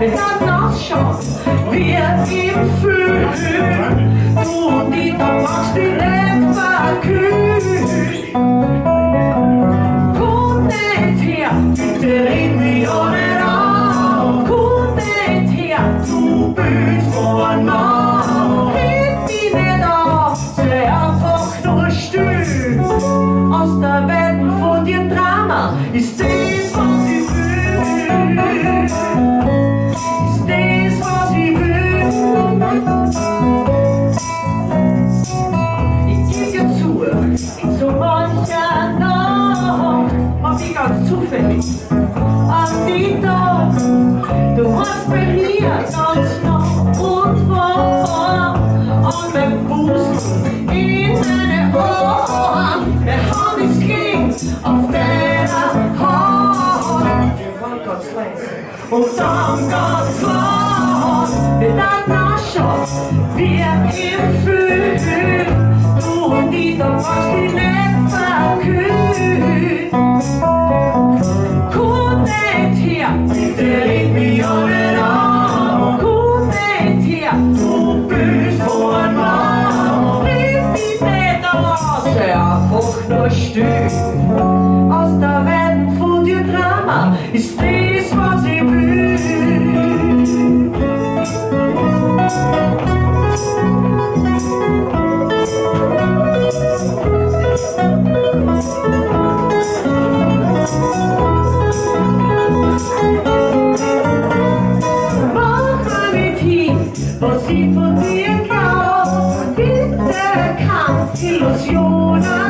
Wir werden ausschauen, wir im Film. Du und die, du nicht verkühlt. Komm nicht her, bitte red mich. Komm nicht her, du Bild von Mann. Red mich nicht auf, einfach nur still. Aus der Welt von dir Drama ist das, i tu moja no Obiegał sufit Ambito Tu odpędzija än Utwo One pustu I mene o The home is king Of terra home One God's land Oh, some God's land With that nasho Wir im Fühl Du und die Dorf still. Aus der Welt von dir Drama ist das, was ich will. Mach nicht hin, was ich von dir glaub. Bitte kann Illusionen